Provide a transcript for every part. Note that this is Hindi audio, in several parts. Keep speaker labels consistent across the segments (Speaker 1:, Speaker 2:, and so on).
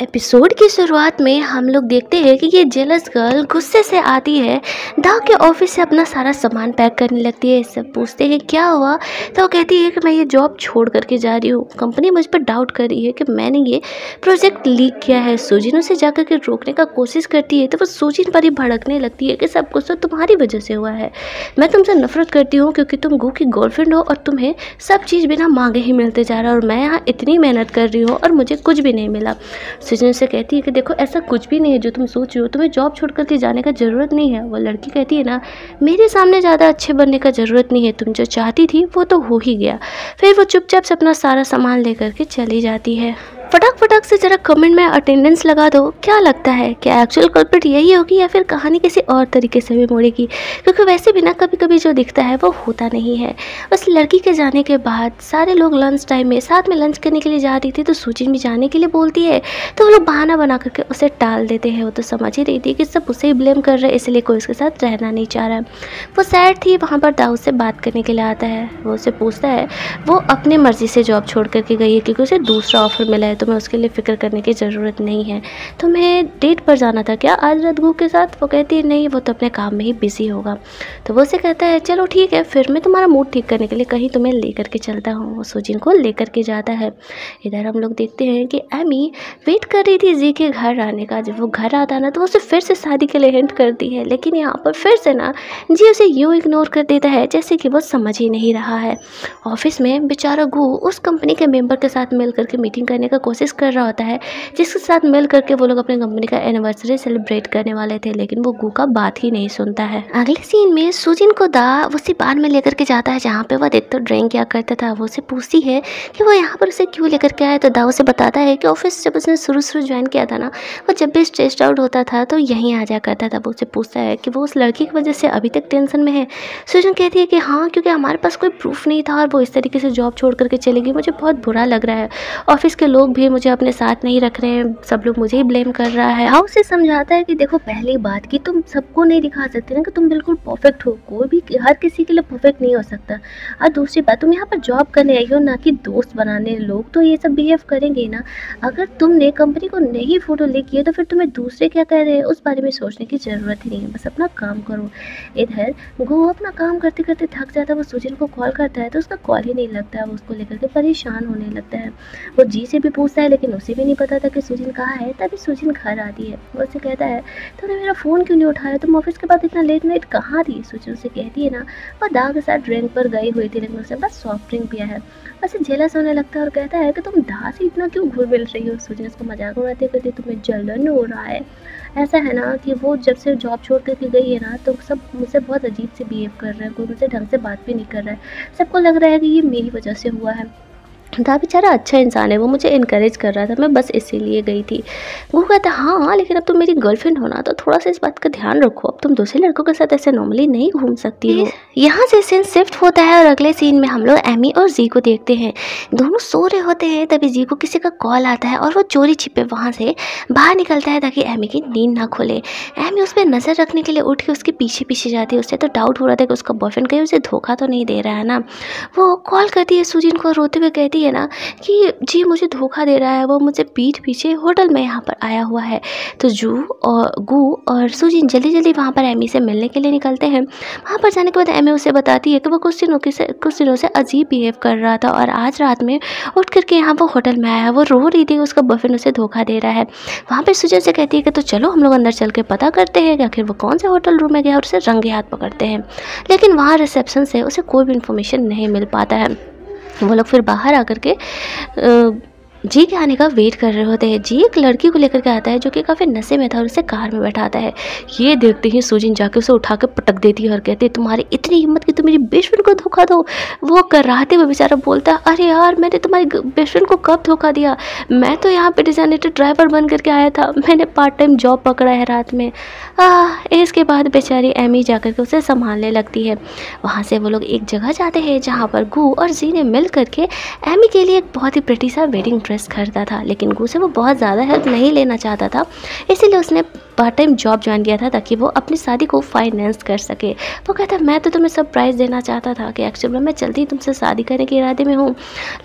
Speaker 1: एपिसोड की शुरुआत में हम लोग देखते हैं कि ये जेलस गर्ल गुस्से से आती है, दाव के ऑफ़िस से अपना सारा सामान पैक करने लगती है, सब पूछते हैं, क्या हुआ? तो वो कहती है कि मैं ये जॉब छोड़ करके जा रही हूँ। कंपनी मुझ पर डाउट कर रही है कि मैंने ये प्रोजेक्ट लीक किया है। सुजिन उसे जा कर के रोकने का कोशिश करती है तो वो सुजिन पर ही भड़कने लगती है कि सब कुछ तो तुम्हारी वजह से हुआ है। मैं तुमसे नफरत करती हूँ क्योंकि तुम गो की गर्लफ्रेंड हो और तुम्हें सब चीज़ बिना मांगे ही मिलते जा रहा है और मैं यहाँ इतनी मेहनत कर रही हूँ और मुझे कुछ भी नहीं मिला। सृजन से कहती है कि देखो, ऐसा कुछ भी नहीं है जो तुम सोच रहे हो। तुम्हें जॉब छोड़ करके जाने का ज़रूरत नहीं है। वो लड़की कहती है ना, मेरे सामने ज़्यादा अच्छे बनने का ज़रूरत नहीं है। तुम जो चाहती थी, वो तो हो ही गया। फिर वो चुपचाप से अपना सारा सामान लेकर के चली जाती है। फटाक फटाक से ज़रा कमेंट में अटेंडेंस लगा दो। क्या लगता है? क्या एक्चुअल कल्प्रिट यही होगी या फिर कहानी किसी और तरीके से भी मोड़ेगी? क्योंकि वैसे भी ना कभी कभी जो दिखता है वो होता नहीं है। उस लड़की के जाने के बाद सारे लोग लंच टाइम में साथ में लंच करने के लिए जा रही थी तो सूचिन भी जाने के लिए बोलती है। तो वो लोग बहाना बना करके उसे टाल देते हैं। वो तो समझ ही रही थी कि सब उसे ही ब्लेम कर रहे हैं, इसलिए कोई उसके साथ रहना नहीं चाह रहा। वो सैड थी, वहाँ पर दाऊद से बात करने के लिए आता है। वो उसे पूछता है, वो अपनी मर्ज़ी से जॉब छोड़ करके गई है क्योंकि उसे दूसरा ऑफ़र मिला है तुम्हें उसके लिए फ़िक्र करने की ज़रूरत नहीं है। तुम्हें डेट पर जाना था क्या? आज रदगू के साथ? वो कहती है, नहीं, वो तो अपने काम में ही बिज़ी होगा। तो वो उसे कहता है, चलो ठीक है, फिर मैं तुम्हारा मूड ठीक करने के लिए कहीं तुम्हें लेकर के चलता हूँ। वो सुजिन को लेकर के जाता है। इधर हम लोग देखते हैं कि एमी वेट कर रही थी जी के घर आने का। जब वो घर आता ना तो उसे फिर से शादी के लिए हिंट करती है। लेकिन यहाँ पर फिर से ना, जी उसे यूँ इग्नोर कर देता है, जैसे कि वो समझ ही नहीं रहा है। ऑफ़िस में बेचारा गु उस कंपनी के मेंबर के साथ मिल करके मीटिंग करने का कोशिश कर रहा होता है, जिसके साथ मिल करके वो लोग अपने कंपनी का एनिवर्सरी सेलिब्रेट करने वाले थे, लेकिन वो गु का बात ही नहीं सुनता है। अगले सीन में सुजिन को दा उसी बार में लेकर के जाता है, जहाँ पे वो देखते ड्राइंग किया करता था। वो उसे पूछती है कि वो यहाँ पर उसे क्यों लेकर के आया तो दा उसे बताता है कि ऑफ़िस जब उसने शुरू शुरू ज्वाइन किया था ना, वो जब भी स्ट्रेस्ड आउट होता था तो यहीं आ जाया करता था। वो उसे पूछता है कि वो उस लड़की की वजह से अभी तक टेंशन में है? सुजन कहती है कि हाँ क्योंकि हमारे पास कोई प्रूफ नहीं था और वो इस तरीके से जॉब छोड़ करके चली गई। मुझे बहुत बुरा लग रहा है। ऑफ़िस के लोग मुझे अपने साथ नहीं रख रहे हैं। सब लोग मुझे ही ब्लेम कर रहा है। हाउ से समझाता है कि देखो, पहली बात कि तुम सबको नहीं दिखा सकते ना कि तुम बिल्कुल परफेक्ट हो। कोई भी हर किसी के लिए परफेक्ट नहीं हो सकता। और दूसरी बात, तुम यहाँ पर जॉब करने आई हो ना कि दोस्त बनाने लोग तो ये सब बिहेव करेंगे ना। अगर तुमने कंपनी को नहीं फ़ोटो लिख किए तो फिर तुम्हें दूसरे क्या कह रहे हैं? उस बारे में सोचने की ज़रूरत ही नहीं है। बस अपना काम करो। इधर, वो अपना काम करते करते थक जाता है। वो सुजन को कॉल करता है तो उसका कॉल ही नहीं लगता। है वो उसको लेकर के परेशान होने लगता है। वो जी से भी पूछता है, लेकिन उसे भी नहीं पता था कि सुजिन कहाँ है। तभी सुजन घर आती है वो उसे कहता है, तूने मेरा फ़ोन क्यों नहीं उठाया? तुम ऑफ़िस के बाद इतना लेट नाइट कहाँ थी? सुजन उसे कहती है ना, वो दाग के साथ ड्रिंक पर गई हुई थी, लेकिन उसने बस सॉफ्ट ड्रिंक पिया है। बस जेलस होने लगता है और कहता है कि, तुम दाह से इतना क्यों घुल मिल रही हो? सुजन उसको मज़ाक उड़ाते कहते तुम्हें जलन हो रहा है। ऐसा है ना कि वो जब से जॉब छोड़ करके गई है ना तो सब मुझसे बहुत अजीब से बिहेव कर रहे हैं, कोई मुझसे ढंग से बात भी नहीं कर रहा है। सबको लग रहा है कि ये मेरी वजह से हुआ है। था बेचारा अच्छा इंसान है वो मुझे इनक्रेज कर रहा था मैं बस इसीलिए गई थी। वो कहता हाँ हाँ लेकिन अब तुम मेरी गर्लफ्रेंड हो ना तो थोड़ा सा इस बात का ध्यान रखो अब तुम दूसरे लड़कों के साथ ऐसे नॉर्मली नहीं घूम सकती हो। यहाँ से सीन शिफ्ट होता है और अगले सीन में हम लोग एमी और जी को देखते हैं। दोनों सो रहे होते हैं तभी जी को किसी का कॉल आता है और वो चोरी छिपे वहाँ से बाहर निकलता है ताकि एमी की नींद ना खोले। एमी उस पर नज़र रखने के लिए उठ के उसके पीछे पीछे जाती है उससे तो डाउट हो रहा था कि उसका बॉयफ्रेंड कहीं उसे धोखा तो नहीं दे रहा है ना। वो कॉल करती है सुजिन को रोते हुए कहती है ना, कि जी मुझे धोखा दे रहा है, वो मुझे पीठ पीछे होटल में यहाँ पर आया हुआ है। तो जू और गू और सुजिन जल्दी जल्दी वहाँ पर एमी से मिलने के लिए निकलते हैं। वहाँ पर जाने के बाद एमी उसे बताती है कि वो कुछ दिनों के से, कुछ दिनों से अजीब बिहेव कर रहा था और आज रात में उठ करके यहाँ वो होटल में आया वो रो रही थी, उसका बॉयफ्रेंड उसे धोखा दे रहा है। वहाँ पर सुजन से कहती है कि तो चलो हम लोग अंदर चल के पता करते हैं कि आखिर वो कौन से होटल रूम में गया और उसे रंगे हाथ पकड़ते हैं। लेकिन वहाँ रिसेप्शन से उसे कोई भी इन्फॉर्मेशन नहीं मिल पाता है। वो लोग फिर बाहर आकर के जी के आने का वेट कर रहे होते हैं? जी, एक लड़की को लेकर के आता है जो कि काफ़ी नशे में था और उसे कार में बैठाता है। ये देखते ही सुजिन जाके उसे उठा के पटक देती है और कहती है, तुम्हारी इतनी हिम्मत कि तुम मेरी बेस्ट को धोखा दो। वो कर रहा हुए बेचारा बोलता है, अरे यार, मैंने तुम्हारी बेस्ट को कब धोखा दिया? मैं तो यहाँ पर डिजाइनेटर ड्राइवर बन करके आया था। मैंने पार्ट टाइम जॉब पकड़ा है रात में। इसके बाद बेचारी एमी जाकर के उसे संभालने लगती है। वहाँ से वो लोग एक जगह जाते हैं जहाँ पर गू और जी ने मिल करके एमी के लिए एक बहुत ही प्रेटी सा वेडिंग ड्रेस खरीदा था, लेकिन गू से वो बहुत ज़्यादा हेल्प नहीं लेना चाहता था। इसीलिए उसने पार्ट टाइम जॉब ज्वाइन किया था ताकि वो अपनी शादी को फाइनेंस कर सके। वो कहता, मैं तो तुम्हें सरप्राइज़ देना चाहता था कि एक्चुअली मैं जल्दी तुमसे शादी करने के इरादे में हूँ।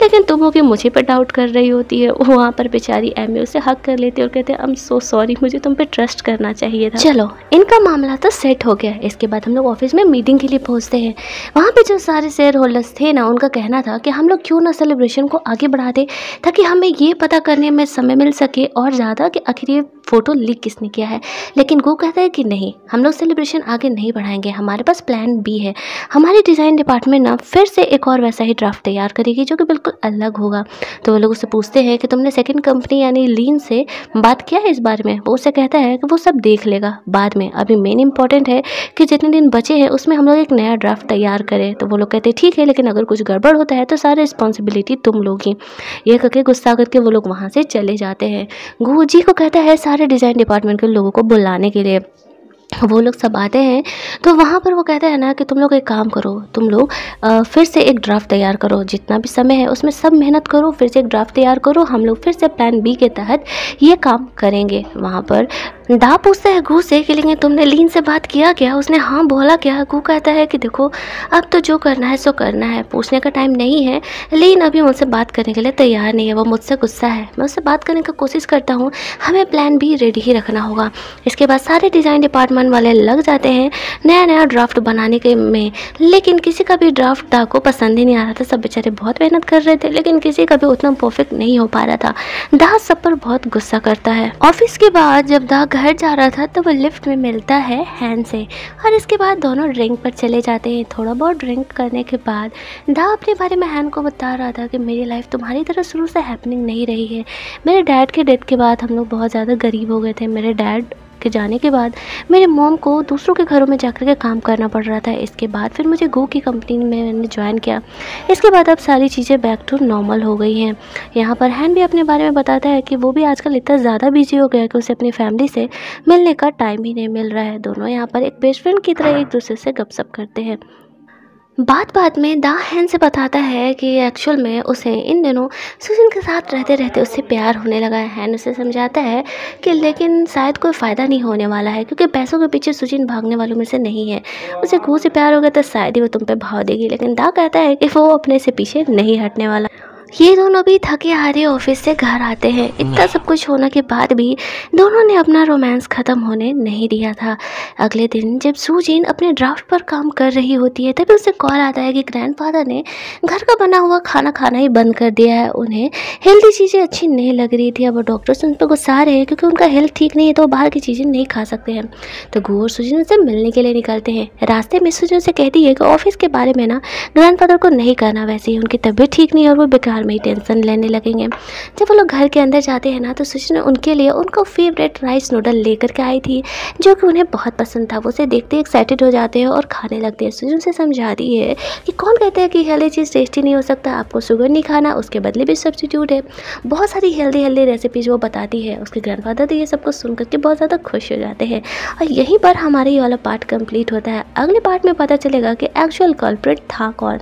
Speaker 1: लेकिन तुम हो कि मुझे पर डाउट कर रही होती है। वहाँ पर बेचारी एम उसे हक कर लेती है और कहते हैं आई एम सो सॉरी मुझे तुम पर ट्रस्ट करना चाहिए था। चलो, इनका मामला तो सेट हो गया। इसके बाद हम लोग ऑफ़िस में मीटिंग के लिए पहुँचते हैं। वहाँ पर जो सारे शेयर होल्डर्स थे ना, उनका कहना था कि हम लोग क्यों ना सेलिब्रेशन को आगे बढ़ा दें, ताकि हमें ये पता करने में समय मिल सके और ज़्यादा कि आखिर ये फ़ोटो लीक किसने किया है? लेकिन वो कहता है कि नहीं, हम लोग सेलिब्रेशन आगे नहीं बढ़ाएँगे, हमारे पास प्लान बी है। हमारी डिज़ाइन डिपार्टमेंट ना फिर से एक और वैसा ही ड्राफ्ट तैयार करेगी, जो कि बिल्कुल अलग होगा। तो वो लोग उससे पूछते हैं कि तुमने सेकेंड कंपनी यानी लीन से बात किया है इस बारे में? वो उससे कहता है कि वो सब देख लेगा बाद में। अभी मेन इंपॉर्टेंट है कि जितने दिन बचे हैं, उसमें हम लोग एक नया ड्राफ्ट तैयार करें। तो वो लोग कहते हैं, ठीक है, लेकिन अगर कुछ गड़बड़ होता है तो सारी रिस्पॉन्सिबिलिटी तुम लोग ही। ये करके गुस्सा करके वो लोग वहाँ से चले जाते हैं। गुरुजी को कहता है, सारे डिज़ाइन डिपार्टमेंट के लोगों को बुलाने के लिए वो लोग सब आते हैं। तो वहाँ पर वो कहते हैं ना कि तुम लोग एक काम करो, तुम लोग फिर से एक ड्राफ्ट तैयार करो, जितना भी समय है उसमें सब मेहनत करो, फिर से एक ड्राफ्ट तैयार करो, हम लोग फिर से प्लान बी के तहत ये काम करेंगे वहाँ पर। दा पूछता है घू से कि लेकिन तुमने लीन से बात किया क्या? उसने हाँ बोला क्या? घू कहता है कि देखो, अब तो जो करना है सो करना है, पूछने का टाइम नहीं है। लीन अभी मुझसे बात करने के लिए तैयार नहीं है, वो मुझसे गुस्सा है। मैं उससे बात करने की कोशिश करता हूँ, हमें प्लान भी रेडी ही रखना होगा। इसके बाद सारे डिज़ाइन डिपार्टमेंट वाले लग जाते हैं नया नया ड्राफ्ट बनाने के में। लेकिन किसी का भी ड्राफ्ट दा को पसंद ही नहीं आ रहा था, सब बेचारे बहुत मेहनत कर रहे थे, लेकिन किसी का भी उतना परफेक्ट नहीं हो पा रहा था। दा सब पर बहुत गुस्सा करता है। ऑफ़िस के बाद जब दा घर जा रहा था तो वो लिफ्ट में मिलता है हैंड से। और इसके बाद दोनों ड्रिंक पर चले जाते हैं। थोड़ा बहुत ड्रिंक करने के बाद दा अपने बारे में हैन को बता रहा था कि मेरी लाइफ तुम्हारी तरह शुरू से हैपनिंग नहीं रही है। मेरे डैड के डेथ के बाद हम लोग बहुत ज़्यादा गरीब हो गए थे। मेरे डैड के जाने के बाद मेरे मोम को दूसरों के घरों में जाकर के काम करना पड़ रहा था। इसके बाद फिर मुझे गो की कंपनी में मैंने ज्वाइन किया। इसके बाद अब सारी चीज़ें बैक टू नॉर्मल हो गई हैं। यहाँ पर हैन भी अपने बारे में बताता है कि वो भी आजकल इतना ज़्यादा बिज़ी हो गया कि उसे अपनी फैमिली से मिलने का टाइम ही नहीं मिल रहा है। दोनों यहाँ पर एक बेस्ट फ्रेंड की तरह एक दूसरे से गपसप करते हैं। बात बात में दा हैन से बताता है कि एक्चुअल में उसे इन दिनों सुजन के साथ रहते रहते उससे प्यार होने लगा है। हैन उसे समझाता है कि लेकिन शायद कोई फ़ायदा नहीं होने वाला है, क्योंकि पैसों के पीछे सुजिन भागने वालों में से नहीं है। उसे खूह से प्यार हो गया तो शायद ही वो तुम पे भाव देगी, लेकिन दा कहता है कि वो अपने से पीछे नहीं हटने वाला। ये दोनों भी थके हारे ऑफ़िस से घर आते हैं। इतना सब कुछ होने के बाद भी दोनों ने अपना रोमांस ख़त्म होने नहीं दिया था। अगले दिन जब सूजिन अपने ड्राफ्ट पर काम कर रही होती है तभी उसे कॉल आता है कि ग्रैंडफादर ने घर का बना हुआ खाना खाना ही बंद कर दिया है। उन्हें हेल्दी चीज़ें अच्छी नहीं लग रही थी। अब डॉक्टर्स उन पर गुस्सा रहे हैं क्योंकि उनका हेल्थ ठीक नहीं है तो वो बाहर की चीज़ें नहीं खा सकते हैं। तो गो और सुजिन उनसे मिलने के लिए निकलते हैं। रास्ते में सुजिन से कहती है कि ऑफ़िस के बारे में ना ग्रैंड को नहीं करना वैसे ही उनकी तबीयत ठीक नहीं है और वो बेकार में ही टेंशन लेने लगेंगे। जब वो लोग घर के अंदर जाते हैं ना तो सुचिन उनके लिए उनको फेवरेट राइस नूडल लेकर के आई थी, जो कि उन्हें बहुत पसंद था। वो उसे देखते एक्साइटेड हो जाते हैं और खाने लगते हैं। सुजन से समझाती है कि कौन कहते हैं कि हेल्दी चीज़ टेस्टी नहीं हो सकता, आपको शुगर नहीं खाना, उसके बदले भी सब्सिट्यूट है। बहुत सारी हेल्दी हेल्दी रेसिपीज़ वो बताती है। उसके ग्रैंडफादर तो ये सब कुछ सुन करके बहुत ज़्यादा खुश हो जाते हैं। और यहीं पर हमारा ये वाला पार्ट कंप्लीट होता है। अगले पार्ट में पता चलेगा कि एक्चुअल कल्प्रिट था कौन।